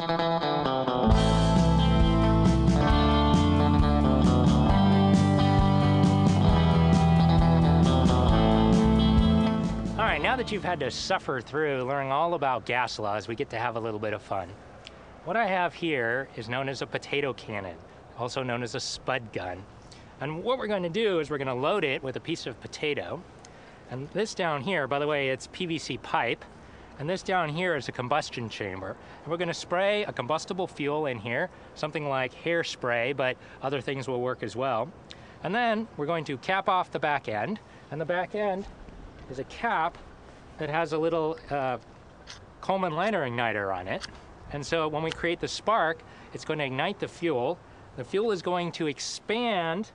All right, now that you've had to suffer through learning all about gas laws, we get to have a little bit of fun. What I have here is known as a potato cannon, also known as a spud gun. And what we're going to do is we're going to load it with a piece of potato. And this down here, by the way, it's PVC pipe. And this down here is a combustion chamber. And we're going to spray a combustible fuel in here, something like hairspray, but other things will work as well. And then we're going to cap off the back end. And the back end is a cap that has a little uh, Coleman lantern igniter on it. And so when we create the spark, it's going to ignite the fuel. The fuel is going to expand,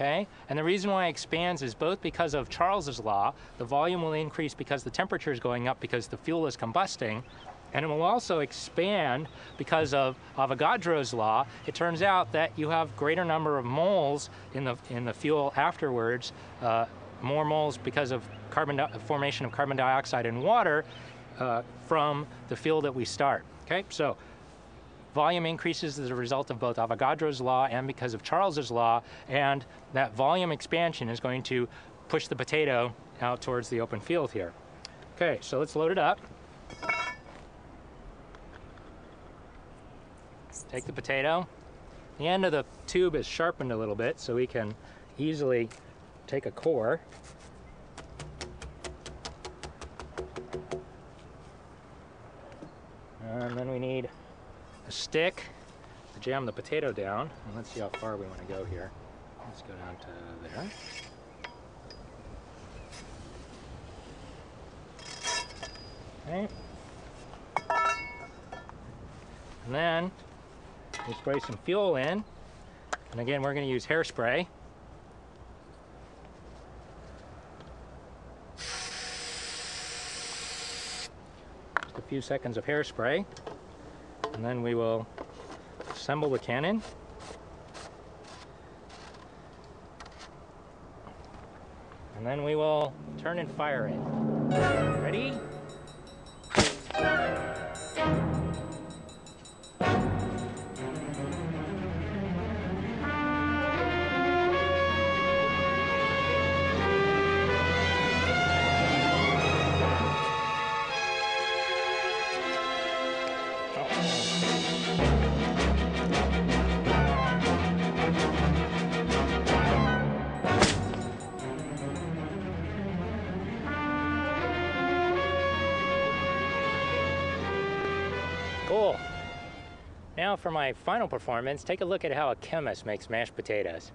okay? And the reason why it expands is both because of Charles's law, the volume will increase because the temperature is going up because the fuel is combusting, and it will also expand because of Avogadro's law. It turns out that you have greater number of moles in the in the fuel afterwards, uh, more moles because of carbon formation of carbon dioxide and water uh, from the fuel that we start. Okay, so volume increases as a result of both Avogadro's law and because of Charles's law, and that volume expansion is going to push the potato out towards the open field here. Okay, so let's load it up. Take the potato. The end of the tube is sharpened a little bit so we can easily take a core a stick to jam the potato down. And let's see how far we want to go here. Let's go down to there. Okay. And then we spray some fuel in. And again, we're going to use hairspray. Just a few seconds of hairspray and then we will assemble the cannon and then we will turn and fire it. Ready? Cool. Now for my final performance, take a look at how a chemist makes mashed potatoes.